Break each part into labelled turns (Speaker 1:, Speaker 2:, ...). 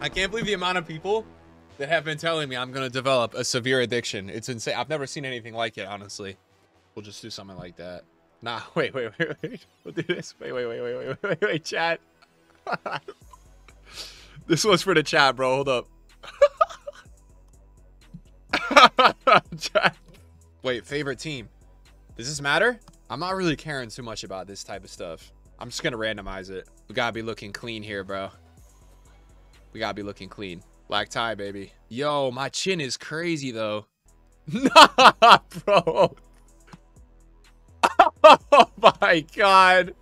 Speaker 1: I can't believe the amount of people that have been telling me I'm gonna develop a severe addiction. It's insane. I've never seen anything like it, honestly. We'll just do something like that. Nah, wait, wait, wait, wait. We'll do this. Wait, wait, wait, wait, wait, wait, wait, chat. this one's for the chat, bro. Hold up. chat. Wait, favorite team. Does this matter? I'm not really caring too much about this type of stuff. I'm just gonna randomize it. We gotta be looking clean here, bro. We gotta be looking clean. Black tie, baby. Yo, my chin is crazy though. Nah, bro. Oh my god.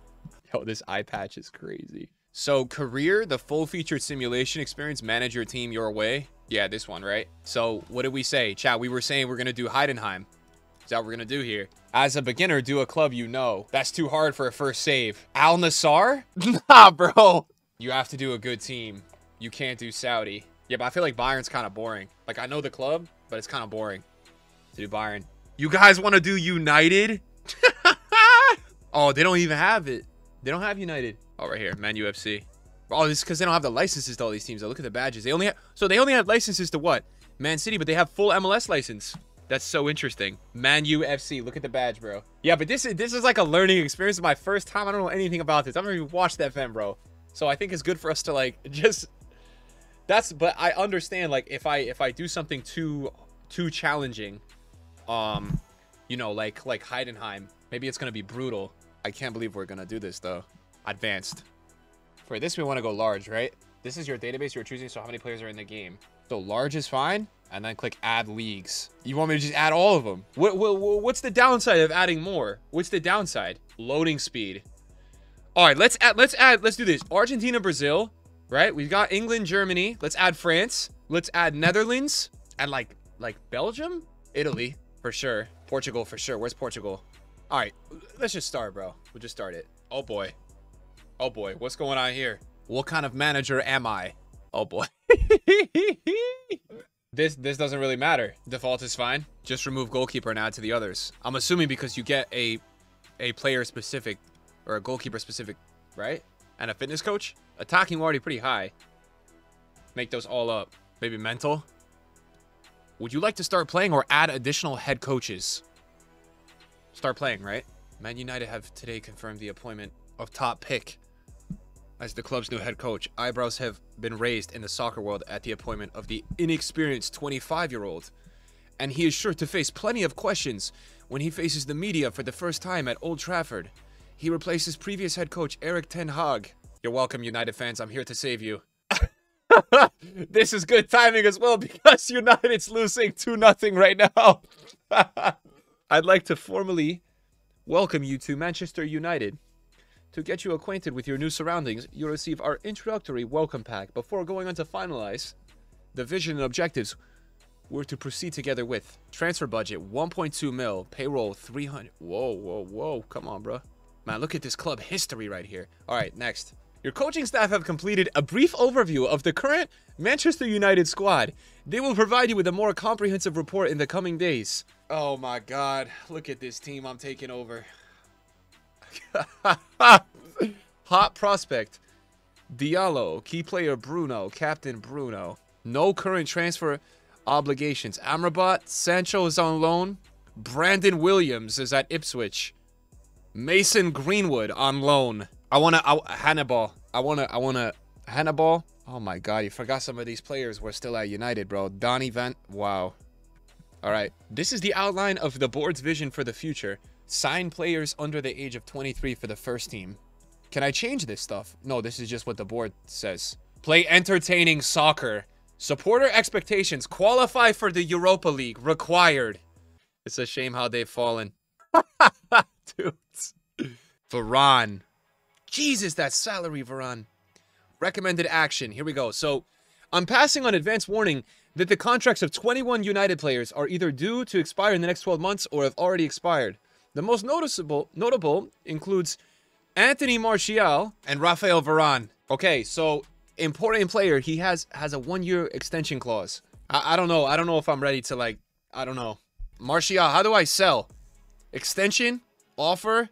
Speaker 1: Yo, this eye patch is crazy. So career, the full featured simulation experience, manage your team your way. Yeah, this one, right? So what did we say? Chat, we were saying we're gonna do Heidenheim. Is that what we're gonna do here? As a beginner, do a club you know. That's too hard for a first save. Al Nassr? nah, bro. You have to do a good team. You can't do Saudi. Yeah, but I feel like Bayern's kind of boring. Like, I know the club, but it's kind of boring to do Bayern. You guys want to do United? oh, they don't even have it. They don't have United. Oh, right here, Man UFC. Oh, this because they don't have the licenses to all these teams. I look at the badges. They only have, so they only have licenses to what? Man City, but they have full MLS license. That's so interesting. Man UFC. Look at the badge, bro. Yeah, but this is this is like a learning experience. My first time. I don't know anything about this. I've never even watched that fan, bro. So I think it's good for us to like just. That's. But I understand like if I if I do something too too challenging, um, you know like like Heidenheim, maybe it's gonna be brutal. I can't believe we're gonna do this though. Advanced. For this, we want to go large, right? This is your database you're choosing, so how many players are in the game. So large is fine, and then click add leagues. You want me to just add all of them? What, what, what's the downside of adding more? What's the downside? Loading speed. All right, let's add, let's add, let's do this. Argentina, Brazil, right? We've got England, Germany. Let's add France. Let's add Netherlands and like, like Belgium, Italy for sure. Portugal for sure. Where's Portugal? All right, let's just start, bro. We'll just start it. Oh boy. Oh boy, what's going on here? What kind of manager am I? Oh boy. this this doesn't really matter. Default is fine. Just remove goalkeeper and add to the others. I'm assuming because you get a a player specific or a goalkeeper specific, right? And a fitness coach. Attacking already pretty high. Make those all up. Maybe mental. Would you like to start playing or add additional head coaches? Start playing, right? Man United have today confirmed the appointment of top pick as the club's new head coach. Eyebrows have been raised in the soccer world at the appointment of the inexperienced 25 year old. And he is sure to face plenty of questions when he faces the media for the first time at Old Trafford. He replaces previous head coach Erik Ten Hag. You're welcome, United fans. I'm here to save you. this is good timing as well because United's losing 2 0 right now. I'd like to formally welcome you to Manchester United. To get you acquainted with your new surroundings, you'll receive our introductory welcome pack before going on to finalize the vision and objectives we're to proceed together with. Transfer budget 1.2 mil, payroll 300. Whoa, whoa, whoa. Come on, bro. Man, look at this club history right here. All right, next. Your coaching staff have completed a brief overview of the current Manchester United squad. They will provide you with a more comprehensive report in the coming days. Oh my god, look at this team I'm taking over. Hot prospect. Diallo. Key player Bruno. Captain Bruno. No current transfer obligations. Amrabat. Sancho is on loan. Brandon Williams is at Ipswich. Mason Greenwood on loan. I wanna Hannibal. I wanna I wanna Hannibal. Oh my god, you forgot some of these players were still at United, bro. Donny Van Wow. Alright. This is the outline of the board's vision for the future. Sign players under the age of 23 for the first team. Can I change this stuff? No, this is just what the board says. Play entertaining soccer. Supporter expectations. Qualify for the Europa League. Required. It's a shame how they've fallen. Dudes. Varane. Jesus, that salary, Varane. Recommended action. Here we go. So, I'm passing on advance warning that the contracts of 21 United players are either due to expire in the next 12 months or have already expired. The most noticeable notable includes Anthony Martial and Rafael Varane. Okay, so important player. He has has a one year extension clause. I, I don't know. I don't know if I'm ready to like. I don't know. Martial, how do I sell? Extension? Offer?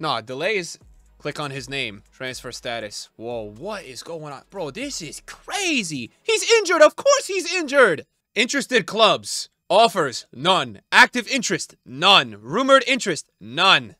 Speaker 1: Nah, delays. Click on his name. Transfer status. Whoa, what is going on? Bro, this is crazy. He's injured. Of course he's injured. Interested clubs. Offers. None. Active interest. None. Rumored interest. None.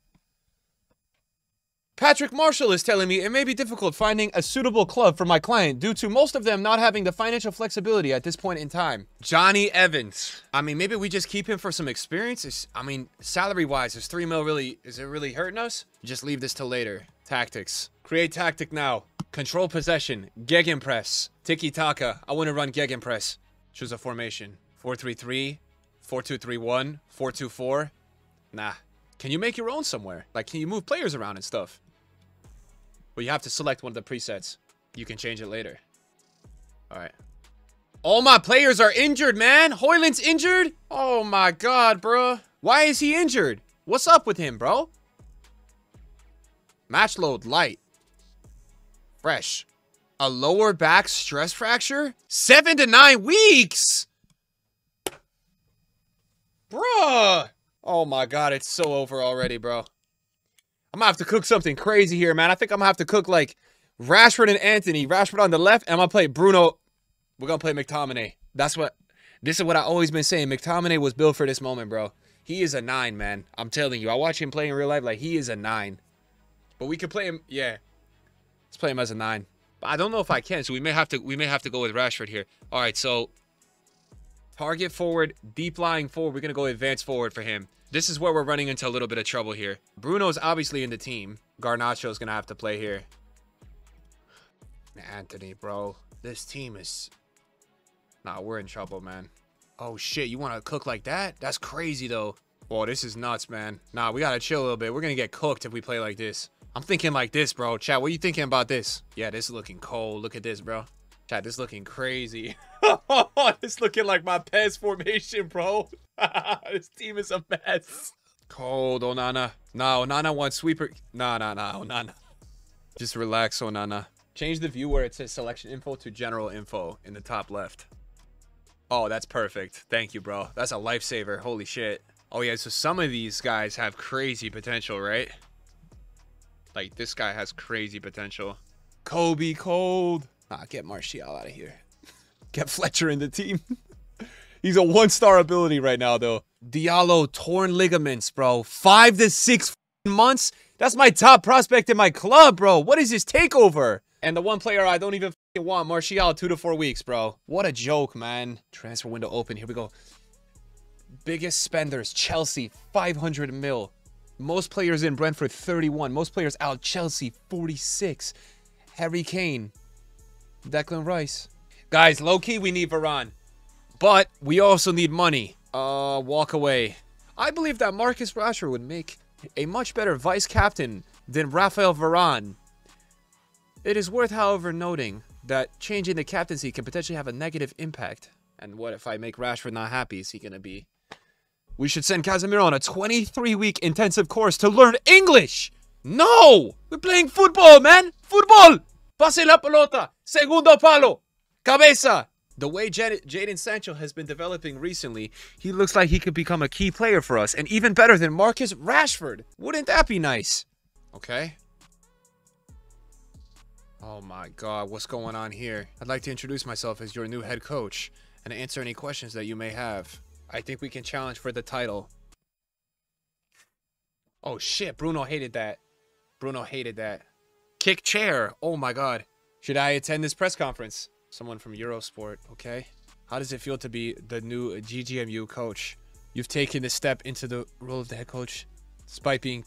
Speaker 1: Patrick Marshall is telling me it may be difficult finding a suitable club for my client due to most of them not having the financial flexibility at this point in time. Jonny Evans. I mean, maybe we just keep him for some experience. I mean, salary wise, is three mil really, is it really hurting us? Just leave this till later. Tactics. Create tactic now. Control possession. Gegenpress. Tiki taka. I want to run Gegenpress. Choose a formation. 4-3-3, 4-2-3-1, 4-2-4. Nah. Can you make your own somewhere? Like, can you move players around and stuff? But you have to select one of the presets. You can change it later. All right. All my players are injured, man. Højlund's injured? Oh my god, bro. Why is he injured? What's up with him, bro? Match load light. Fresh. A lower back stress fracture? Seven to nine weeks? Bruh. Oh my god, it's so over already, bro. I'm gonna have to cook something crazy here, man. I think I'm gonna have to cook like Rashford and Antony. Rashford on the left, and I'm gonna play Bruno. We're gonna play McTominay. That's what. This is what I always been saying. McTominay was built for this moment, bro. He is a nine, man. I'm telling you. I watch him play in real life. Like he is a nine. But we could play him. Yeah. Let's play him as a nine. But I don't know if I can. So we may have to. We may have to go with Rashford here. All right. So target forward, deep lying forward. We're gonna go advance forward for him. This is where we're running into a little bit of trouble here. Bruno's obviously in the team. Garnacho's gonna have to play here. Antony, bro. This team is... Nah, we're in trouble, man. Oh, shit. You want to cook like that? That's crazy, though. Whoa, this is nuts, man. Nah, we gotta chill a little bit. We're gonna get cooked if we play like this. I'm thinking like this, bro. Chat, what are you thinking about this? Yeah, this is looking cold. Look at this, bro. Chat, this looking crazy. this looking like my PES formation, bro. this team is a mess. Cold, Onana. No, Onana wants sweeper. Nah, nah, nah, Onana. Just relax, Onana. Change the view where it says selection info to general info in the top left. Oh, that's perfect. Thank you, bro. That's a lifesaver. Holy shit. Oh, yeah, so some of these guys have crazy potential, right? Like, this guy has crazy potential. Kobbie Cold. Ah, get Martial out of here. Get Fletcher in the team. He's a one-star ability right now, though. Diallo, torn ligaments, bro. Five to six months? That's my top prospect in my club, bro. What is this takeover? And the one player I don't even want, Martial, two to four weeks, bro. What a joke, man. Transfer window open. Here we go. Biggest spenders, Chelsea, 500 mil. Most players in Brentford, 31. Most players out, Chelsea, 46. Harry Kane. Declan Rice. Guys, low-key, we need Varane. But we also need money. Uh, walk away. I believe that Marcus Rashford would make a much better vice captain than Rafael Varane. It is worth, however, noting that changing the captaincy can potentially have a negative impact. And what if I make Rashford not happy? Is he going to be... We should send Casemiro on a 23-week intensive course to learn English! No! We're playing football, man! Football! Pase la pelota! Segundo palo! Cabeza! The way Jadon Sancho has been developing recently, he looks like he could become a key player for us, and even better than Marcus Rashford. Wouldn't that be nice? Okay. Oh my god, what's going on here? I'd like to introduce myself as your new head coach and answer any questions that you may have. I think we can challenge for the title. Oh shit, Bruno hated that. Bruno hated that. Kick chair. Oh my god. Should I attend this press conference? Someone from Eurosport, okay? How does it feel to be the new GGMU coach? You've taken a step into the role of the head coach, despite being.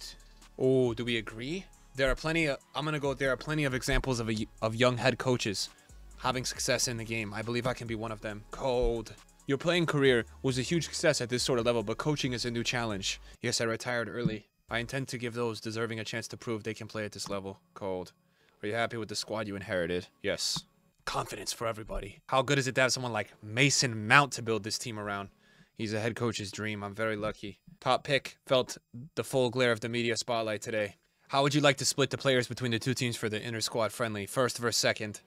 Speaker 1: oh, do we agree? There are plenty of. I'm gonna go. There are plenty of examples of a, of young head coaches having success in the game. I believe I can be one of them. Cold. Your playing career was a huge success at this sort of level, but coaching is a new challenge. Yes, I retired early. I intend to give those deserving a chance to prove they can play at this level. Cold. Are you happy with the squad you inherited? Yes confidence for everybody. How good is it to have someone like Mason Mount to build this team around? He's a head coach's dream. I'm very lucky. Top pick felt the full glare of the media spotlight today. How would you like to split the players between the two teams for the inter squad friendly? First versus second.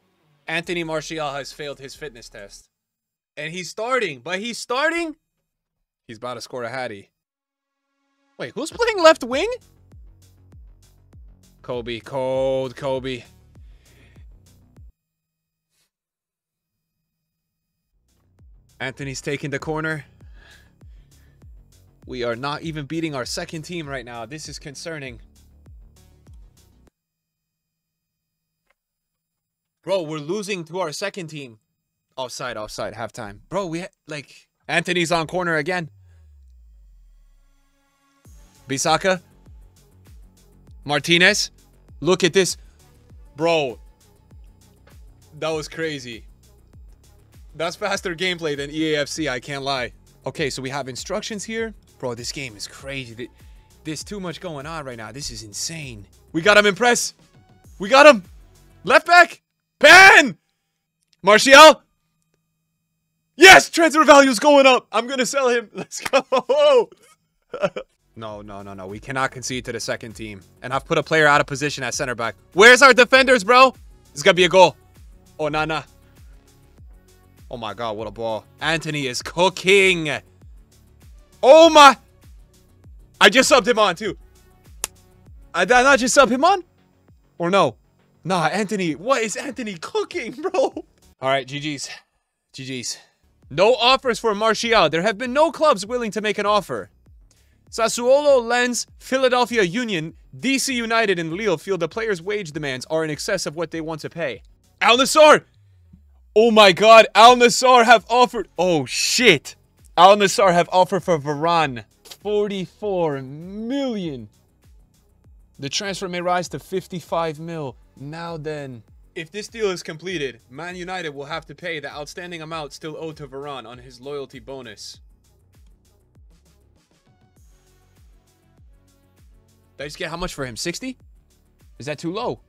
Speaker 1: Anthony Martial has failed his fitness test. And he's starting, but he's starting? He's about to score a hattie. Wait, who's playing left wing? Kobbie, cold Kobbie. Antony's taking the corner. We are not even beating our second team right now. This is concerning. Bro, we're losing to our second team. Offside, offside, halftime. Bro, we like Antony's on corner again. Bissaka. Martinez. Look at this. Bro. That was crazy. That's faster gameplay than EAFC, I can't lie. Okay, so we have instructions here. Bro, this game is crazy. There's too much going on right now. This is insane. We got him in press. We got him. Left back. Pan! Martial. Yes, transfer value is going up. I'm going to sell him. Let's go. no, no, no, no. We cannot concede to the second team. And I've put a player out of position at center back. Where's our defenders, bro? It's going to be a goal. Oh, nah, nah. Oh my god, what a ball. Antony is cooking. Oh my. I just subbed him on too. I did I not just sub him on? Or no? Nah, Antony. What is Antony cooking, bro? All right, GG's. GG's. No offers for Martial. There have been no clubs willing to make an offer. Sassuolo, Lens, Philadelphia Union, DC United, and Lille feel the player's wage demands are in excess of what they want to pay. Al Nassr! Oh my god, Al Nassr have offered... Oh shit! Al Nassr have offered for Varane 44 million. The transfer may rise to 55 mil. Now then, if this deal is completed, Man United will have to pay the outstanding amount still owed to Varane on his loyalty bonus. Did I just get how much for him? 60? Is that too low?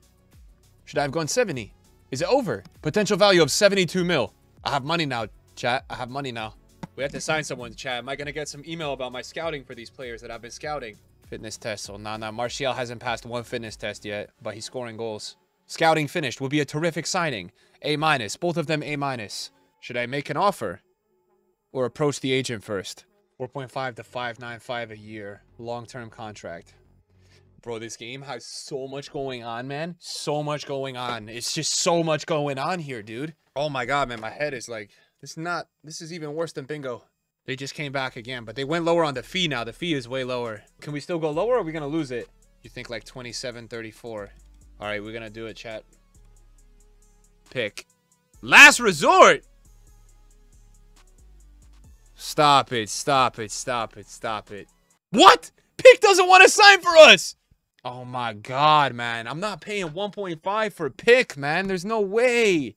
Speaker 1: Should I have gone 70? Is it over? Potential value of 72 mil. I have money now, chat. I have money now. We have to sign someone, chat. Am I going to get some email about my scouting for these players that I've been scouting? Fitness test. So, nah, nah. Martial hasn't passed one fitness test yet, but he's scoring goals. Scouting finished. Would be a terrific signing. A minus. Both of them A minus. Should I make an offer? Or approach the agent first? 4.5 to 595 a year. Long-term contract. Bro, this game has so much going on, man. So much going on. It's just so much going on here, dude. Oh my god, man. My head is like... This is not... This is even worse than bingo. They just came back again, but they went lower on the fee now. The fee is way lower. Can we still go lower or are we going to lose it? You think like 27, 34. All right, we're going to do it, chat. Pick. Last resort! Stop it, stop it, stop it, stop it. What? Pick doesn't want to sign for us! Oh my god, man. I'm not paying 1.5 for a pick, man. There's no way.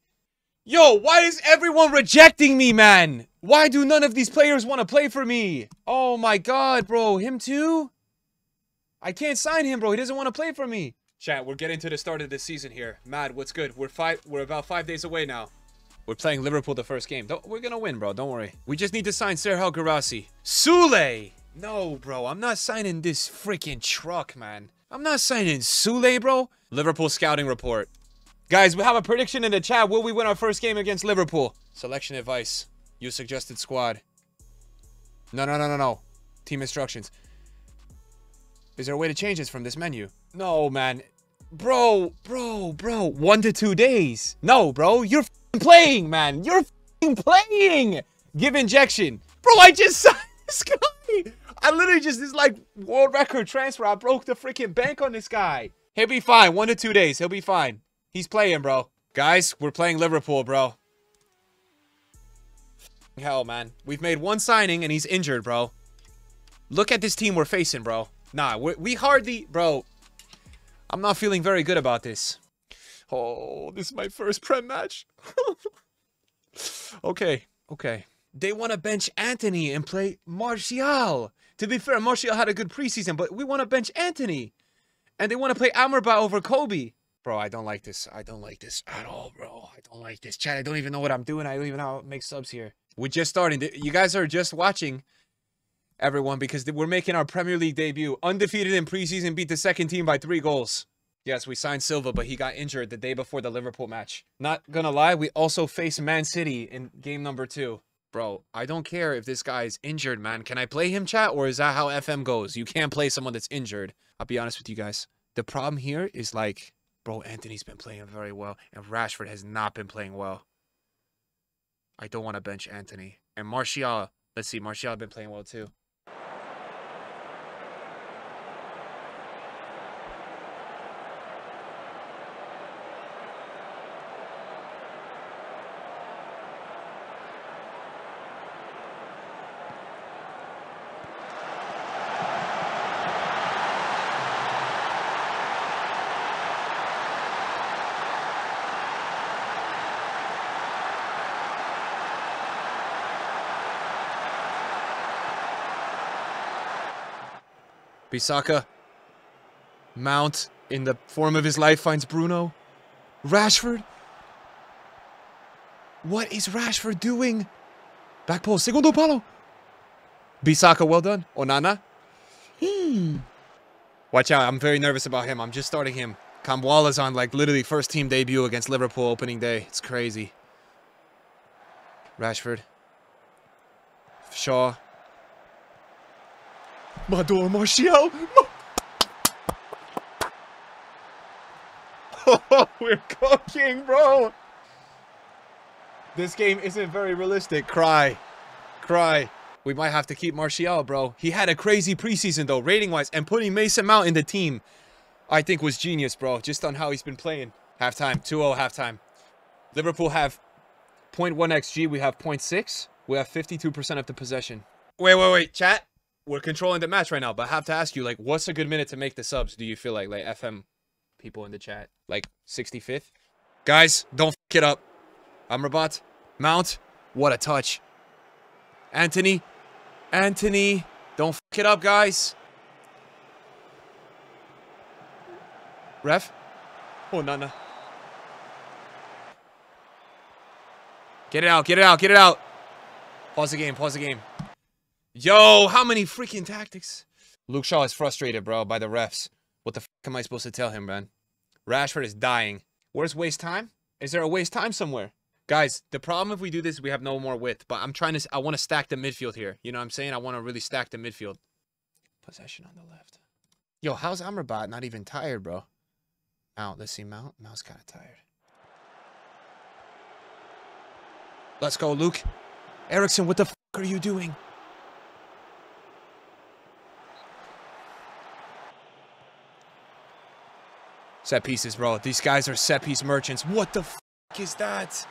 Speaker 1: Yo, why is everyone rejecting me, man? Why do none of these players want to play for me? Oh my god, bro. Him too? I can't sign him, bro. He doesn't want to play for me. Chat, we're getting to the start of the season here. Mad, what's good? We're five we're about five days away now. We're playing Liverpool the first game. Don't, we're gonna win, bro. Don't worry. We just need to sign Serhou Guirassy. Sule! No, bro. I'm not signing this freaking truck, man. I'm not signing Sule, bro. Liverpool scouting report. Guys, we have a prediction in the chat. Will we win our first game against Liverpool? Selection advice. You suggested squad. No, no, no, no, no. Team instructions. Is there a way to change this from this menu? No, man. Bro, bro, bro. One to two days. No, bro. You're playing, man. You're playing. Give injection. Bro, I just signed this guy. I literally just, this like world record transfer. I broke the freaking bank on this guy. He'll be fine. One to two days. He'll be fine. He's playing, bro. Guys, we're playing Liverpool, bro. Hell, man. We've made one signing and he's injured, bro. Look at this team we're facing, bro. Nah, we, hardly... Bro, I'm not feeling very good about this. Oh, this is my first Prem match. okay, okay. They want to bench Antony and play Martial. To be fair, Martial had a good preseason, but we want to bench Antony. And they want to play Amrabat over Kobbie. Bro, I don't like this. I don't like this at all, bro. I don't like this. Chat, I don't even know what I'm doing. I don't even know how to make subs here. We're just starting. You guys are just watching, everyone, because we're making our Premier League debut. Undefeated in preseason, beat the second team by three goals. Yes, we signed Silva, but he got injured the day before the Liverpool match. Not gonna lie, we also face Man City in game number two. Bro, I don't care if this guy is injured, man. Can I play him, chat? Or is that how FM goes? You can't play someone that's injured. I'll be honest with you guys. The problem here is like, bro, Antony's been playing very well, and Rashford has not been playing well. I don't want to bench Antony. And Martial, let's see, Martial been playing well too. Bissaka. Mount, in the form of his life, finds Bruno. Rashford. What is Rashford doing? Back post, segundo palo. Bissaka, well done. Onana. Hmm. Watch out, I'm very nervous about him. I'm just starting him. Kambwala's on like literally first team debut against Liverpool opening day. It's crazy. Rashford. Shaw. Mador Martial. Oh, we're cooking, bro. This game isn't very realistic. Cry. Cry. We might have to keep Martial, bro. He had a crazy preseason, though, rating-wise. And putting Mason Mount in the team, I think was genius, bro. Just on how he's been playing. Halftime. 2-0 halftime. Liverpool have 0.1 XG. We have 0.6. We have 52% of the possession. Wait, wait, wait. Chat we're controlling the match right now, but I have to ask you, like, what's a good minute to make the subs? Do you feel like, like FM people in the chat, like 65th? Guys, don't f it up. Amrabat, Mount, what a touch. Antony, Antony, don't f it up, guys. Ref? Oh, Nana. Get it out, get it out, get it out. Pause the game, pause the game. Yo, how many freaking tactics? Luke Shaw is frustrated, bro, by the refs. What the am I supposed to tell him, man? Rashford is dying. Where's waste time? Is there a waste time somewhere? Guys, the problem if we do this, we have no more width. But I'm trying to, I want to stack the midfield here. You know what I'm saying? I want to really stack the midfield. Possession on the left. Yo, how's Amrabat not even tired, bro? Mount, let's see, Mount. Mount's kind of tired. Let's go, Luke. Eriksen, what the are you doing? Set pieces, bro. These guys are set piece merchants. What the f is that?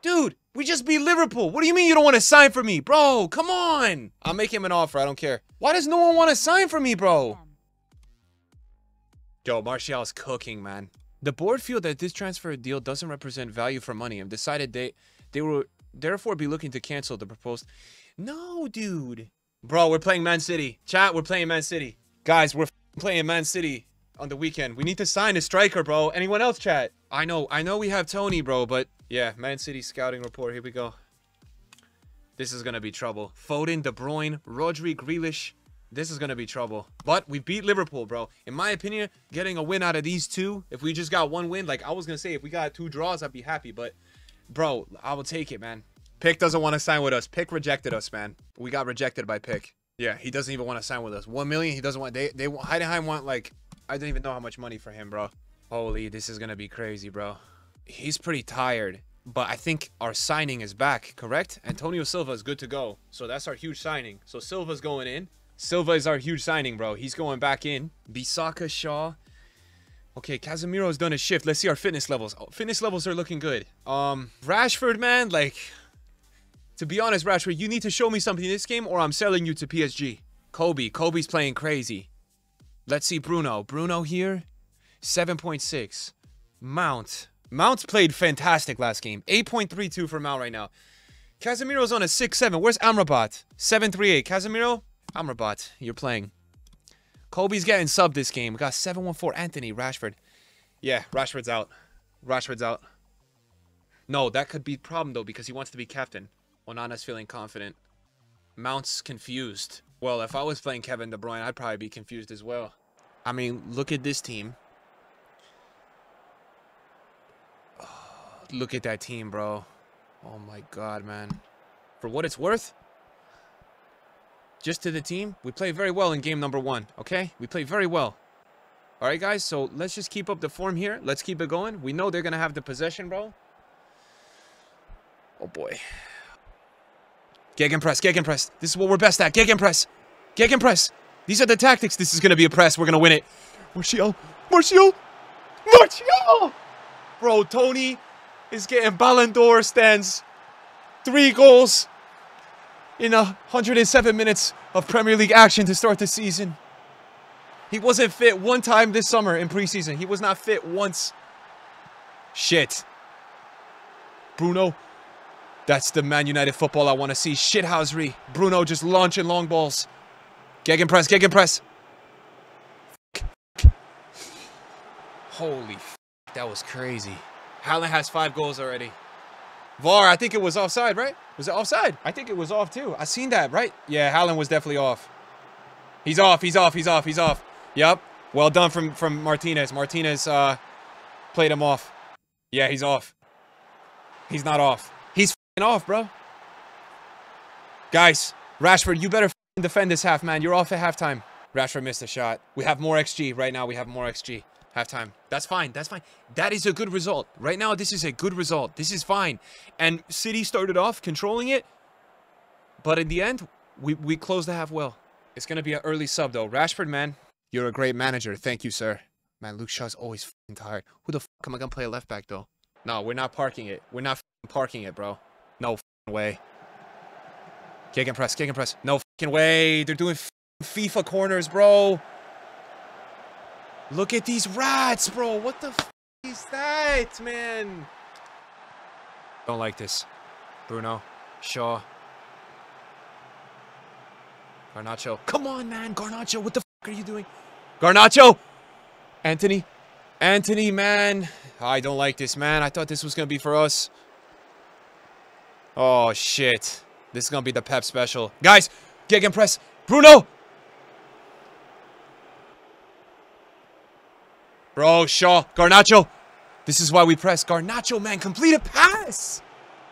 Speaker 1: Dude, we just beat Liverpool. What do you mean you don't want to sign for me? Bro, come on. I'll make him an offer. I don't care. Why does no one want to sign for me, bro? Yo, Martial's cooking, man. The board feel that this transfer deal doesn't represent value for money and decided they they will therefore be looking to cancel the proposed. No, dude. Bro, we're playing Man City. Chat, we're playing Man City. Guys, we're playing Man City on the weekend. We need to sign a striker, bro. Anyone else, chat? I know, I know we have Tony, bro, but yeah, Man City scouting report. Here we go. This is gonna be trouble. Foden, De Bruyne, Rodri, Grealish. This is gonna be trouble. But we beat Liverpool, bro. In my opinion, getting a win out of these two, if we just got one win, like I was gonna say, if we got two draws, I'd be happy. But, bro, I will take it, man. Pick doesn't want to sign with us. Pick rejected us, man. We got rejected by Pick. Yeah, he doesn't even want to sign with us. One million, he doesn't want. They they Heidenheim want like I don't even know how much money for him, bro. Holy, this is gonna be crazy, bro. He's pretty tired, but I think our signing is back, correct? Antonio Silva is good to go, so that's our huge signing. So Silva's going in. Silva is our huge signing, bro. He's going back in. Bissaka, Shaw. Okay, Casemiro's done a shift. Let's see our fitness levels. Oh, fitness levels are looking good. Um, Rashford, man, like to be honest, Rashford, you need to show me something in this game or I'm selling you to PSG. Kobbie. Kobbie's playing crazy. Let's see Bruno. Bruno here. 7.6. Mount. Mount's played fantastic last game. 8.32 for Mount right now. Casemiro's on a 6-7. Where's Amrabat? 7.38. Casemiro? Amrabat, you're playing. Kobbie's getting sub this game. We got 7-1-4. Antony. Rashford. Yeah, Rashford's out. Rashford's out. No, that could be problem, though, because he wants to be captain. Onana's feeling confident. Mount's confused. Well, if I was playing Kevin De Bruyne, I'd probably be confused as well. I mean, look at this team. Oh, look at that team, bro. Oh my god, man. For what it's worth, just to the team, we played very well in game number one, okay? We played very well. All right, guys, so let's just keep up the form here. Let's keep it going. We know they're going to have the possession, bro. Oh, boy. Gegenpress, gegenpress. This is what we're best at. Gegenpress. Gegenpress. These are the tactics. This is going to be a press. We're going to win it. Martial. Martial. Martial. Bro, Tony is getting Ballon d'Or stands. Three goals in 107 minutes of Premier League action to start the season. He wasn't fit one time this summer in preseason. He was not fit once. Shit. Bruno. That's the Man United football I want to see. Shithousery. Bruno just launching long balls. Gegenpress, gegenpress. Holy f that was crazy. Haaland has five goals already. VAR, I think it was offside, right? Was it offside? I think it was off too. I seen that, right? Yeah, Haaland was definitely off. He's off, he's off, he's off, he's off. Yep. Well done from, from Martinez. Martinez uh, played him off. Yeah, he's off. He's not off. Off, bro. Guys, Rashford, you better defend this half, man. You're off at halftime. Rashford missed a shot. We have more XG. Right now, we have more XG. Halftime. That's fine. That's fine. That is a good result. Right now, this is a good result. This is fine. And City started off controlling it. But in the end, we, we closed the half well. It's going to be an early sub, though. Rashford, man, you're a great manager. Thank you, sir. Man, Luke Shaw's always tired. Who the f am I going to play a left back, though? No, we're not parking it. We're not parking it, bro. Way. Gegenpress, kick and press. No fucking way. They're doing FIFA corners, bro. Look at these rats, bro. What the is that, man? Don't like this. Bruno. Shaw. Garnacho. Come on, man. Garnacho, what the are you doing? Garnacho! Antony. Antony, man. I don't like this, man. I thought this was going to be for us. Oh, shit. This is going to be the Pep special. Guys, Gegenpress. Bruno! Bro, Shaw, Garnacho. This is why we press. Garnacho, man, complete a pass.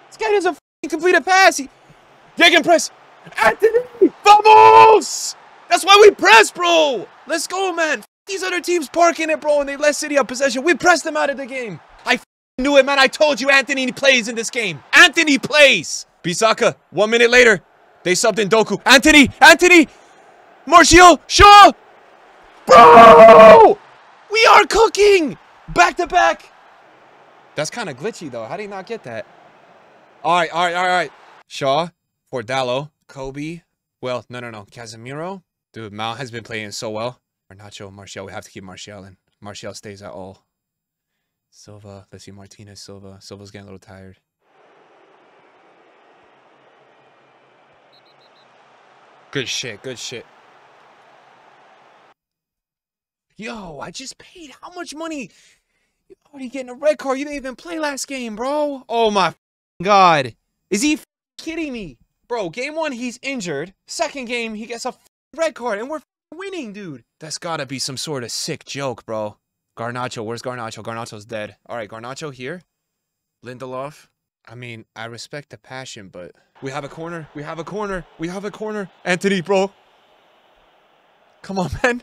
Speaker 1: This guy doesn't complete a pass. He, press. Antony. vamos! That's why we press, bro. Let's go, man. These other teams parking it, bro, and they let City have possession. We press them out of the game. Knew it, man. I told you Antony plays in this game. Antony plays. Bissaka, one minute later, they subbed in Doku. Antony, Antony, Martial, Shaw. Bro! We are cooking! Back to back! That's kind of glitchy, though. How did he not get that? All right, all right, all right. Shaw for. Kobbie. Well, no, no, no. Casemiro. Dude, Mount has been playing so well. Nacho, Martial. We have to keep Martial in. Martial stays at all. Silva. Let's see. Martinez, Silva. Silva's getting a little tired. Good shit. Good shit. Yo, I just paid how much money? You're already getting a red card. You didn't even play last game, bro. Oh my god. Is he kidding me? Bro, game one, he's injured. Second game, he gets a red card, and we're winning, dude. That's gotta be some sort of sick joke, bro. Garnacho, where's Garnacho? Garnacho's dead. All right, Garnacho here. Lindelof. I mean, I respect the passion, but we have a corner. We have a corner. We have a corner. Antony, bro. Come on, man.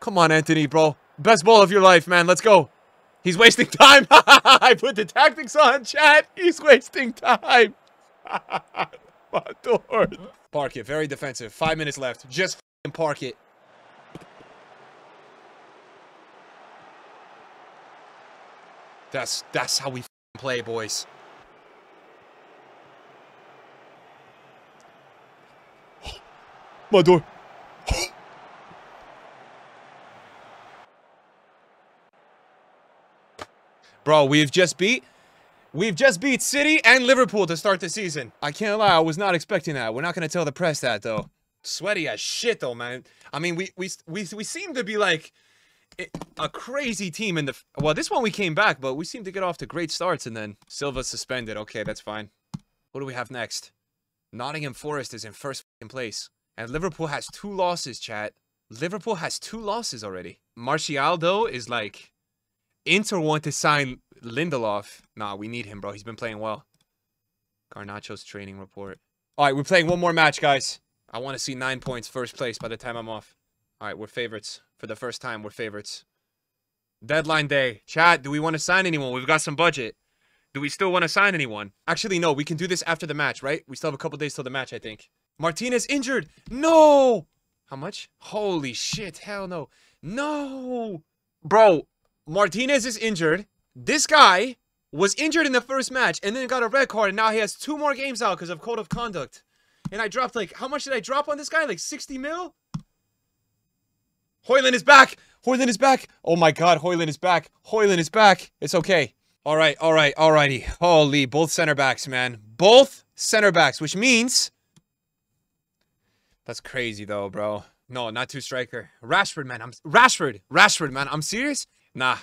Speaker 1: Come on, Antony, bro. Best ball of your life, man. Let's go. He's wasting time. I put the tactics on, chat. He's wasting time. park it. Very defensive. Five minutes left. Just park it. That's that's how we play, boys. My door. Bro, we've just beat We've just beat City and Liverpool to start the season. I can't lie, I was not expecting that. We're not gonna tell the press that though. Sweaty as shit though, man. I mean, we we we we seem to be like a crazy team in the well. This one we came back, but we seem to get off to great starts, and then Silva suspended. Okay, that's fine. What do we have next? Nottingham Forest is in first place, and Liverpool has two losses. Chat. Liverpool has two losses already. Martial though is like Inter want to sign Lindelof. Nah, we need him, bro. He's been playing well. Garnacho's training report. All right, we're playing one more match, guys. I want to see nine points first place by the time I'm off. All right, we're favorites. For the first time, we're favorites. Deadline day. Chat, do we want to sign anyone? We've got some budget. Do we still want to sign anyone? Actually, no. We can do this after the match, right? We still have a couple days till the match, I think. Martinez injured. No! How much? Holy shit. Hell no. No! Bro, Martinez is injured. This guy was injured in the first match and then got a red card and now he has two more games out because of code of conduct. And I dropped like, how much did I drop on this guy? Like 60 mil? Højlund is back. Højlund is back. Oh my god, Højlund is back. Højlund is back. It's okay. All right, all right, all righty. Holy, both center backs, man. Both center backs, which means... That's crazy though, bro. No, not two striker. Rashford, man. I'm Rashford. Rashford, man. I'm serious. Nah,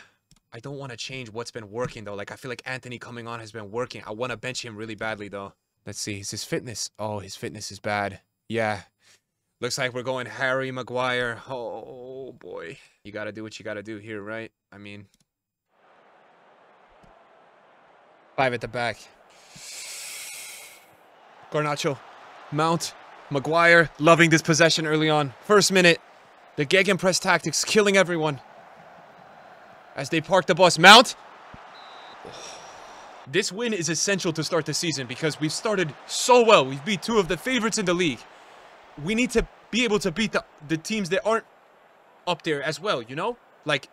Speaker 1: I don't want to change what's been working though. Like I feel like Antony coming on has been working. I want to bench him really badly though. Let's see. Is his fitness? Oh, his fitness is bad. Yeah. Looks like we're going Harry Maguire. Oh boy. You got to do what you got to do here, right? I mean, five at the back. Garnacho, Mount, Maguire, loving this possession early on. First minute, the gegenpress tactics killing everyone. As they park the bus, Mount. This win is essential to start the season because we've started so well. We've beat two of the favorites in the league. We need to be able to beat the, the teams that aren't up there as well, you know? Like,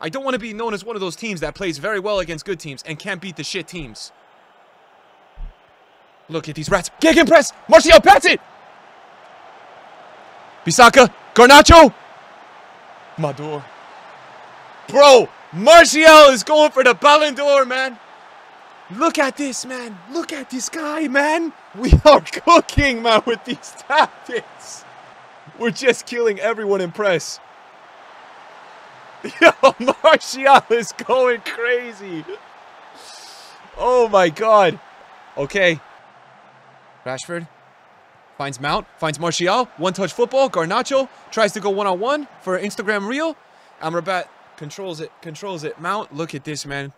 Speaker 1: I don't want to be known as one of those teams that plays very well against good teams and can't beat the shit teams. Look at these rats. Gegenpress! Martial, pass it! Bissaka, Garnacho! Mador. Bro, Martial is going for the Ballon d'Or, man. Look at this, man. Look at this guy, man. We are cooking, man, with these tactics. We're just killing everyone in press. Yo, Martial is going crazy. Oh my god. Okay. Rashford finds Mount, finds Martial, one-touch football. Garnacho tries to go one-on-one -on -one for Instagram reel. Amrabat controls it, controls it. Mount, look at this, man.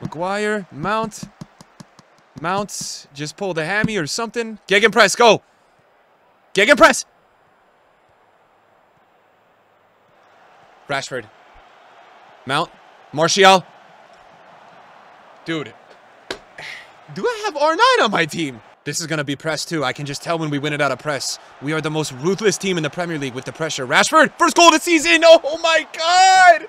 Speaker 1: Maguire, Mount. Mount just pulled a hammy or something. Gegenpress, go. Gegenpress. Rashford. Mount. Martial. Dude. Do I have R9 on my team? This is going to be press too. I can just tell when we win it out of press. We are the most ruthless team in the Premier League with the pressure. Rashford, first goal of the season. Oh my God.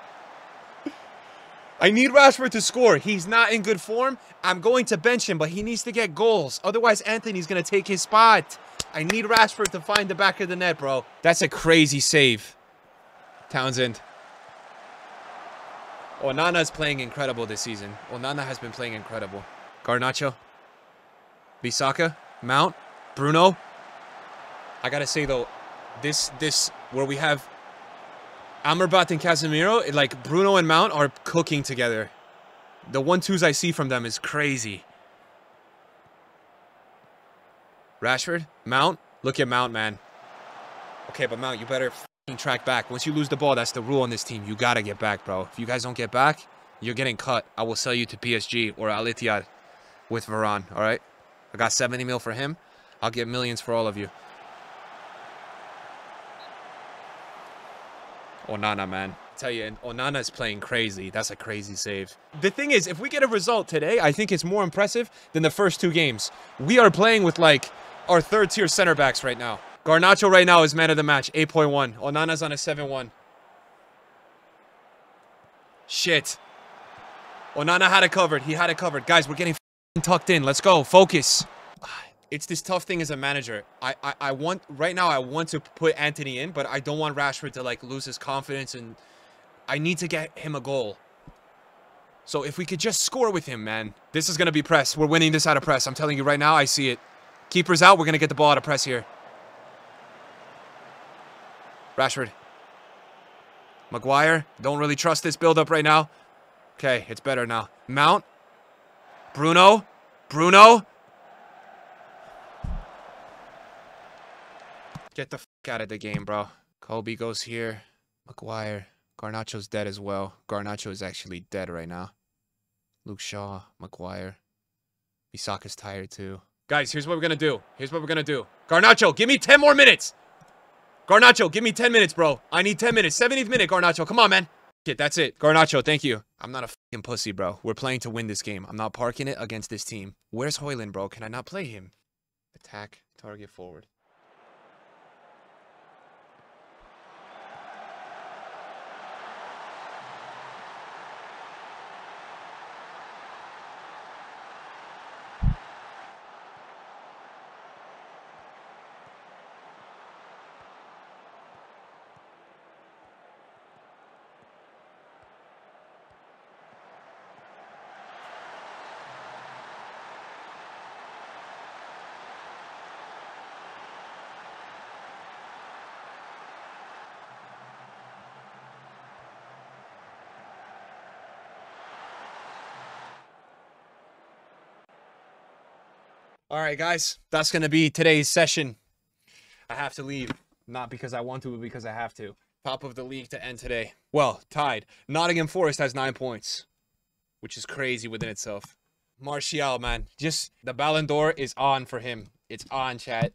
Speaker 1: I need Rashford to score. He's not in good form. I'm going to bench him, but he needs to get goals. Otherwise, Antony's going to take his spot. I need Rashford to find the back of the net, bro. That's a crazy save. Townsend. Onana's playing incredible this season. Onana has been playing incredible. Garnacho. Bissaka. Mount. Bruno. I gotta say though, this this where we have Amrabat and Casemiro, like Bruno and Mount are cooking together. The one twos I see from them is crazy. Rashford, Mount, look at Mount, man. Okay, but Mount, you better track back. Once you lose the ball, that's the rule on this team. You gotta get back, bro. If you guys don't get back, you're getting cut. I will sell you to PSG or Al Ittihad with Varane, all right? I got 70 mil for him. I'll get millions for all of you. Onana, man. I tell you, Onana is playing crazy. That's a crazy save. The thing is, if we get a result today, I think it's more impressive than the first two games. We are playing with, like, our third-tier center backs right now. Garnacho right now is man of the match, 8.1. Onana's on a 7-1. Shit. Onana had it covered. He had it covered. Guys, we're getting tucked in. Let's go. Focus. It's this tough thing as a manager. I, I, I want, right now, I want to put Antony in, but I don't want Rashford to, like, lose his confidence, and I need to get him a goal. So if we could just score with him, man. This is going to be press. We're winning this out of press. I'm telling you right now, I see it. Keeper's out. We're going to get the ball out of press here. Rashford. Maguire. Don't really trust this build-up right now. Okay, it's better now. Mount. Bruno. Bruno. Get the fuck out of the game, bro. Kobbie goes here. Maguire. Garnacho's dead as well. Garnacho is actually dead right now. Luke Shaw. Maguire. Bissaka's tired too. Guys, here's what we're gonna do. Here's what we're gonna do. Garnacho, give me 10 more minutes. Garnacho, give me 10 minutes, bro. I need 10 minutes. 70th minute, Garnacho. Come on, man. Shit, that's it. Garnacho, thank you. I'm not a fucking pussy, bro. We're playing to win this game. I'm not parking it against this team. Where's Højlund, bro? Can I not play him? Attack, target forward. All right, guys, that's going to be today's session. I have to leave, not because I want to, but because I have to. Top of the league to end today. Well, tied. Nottingham Forest has nine points, which is crazy within itself. Martial, man, just the Ballon d'Or is on for him. It's on, chat.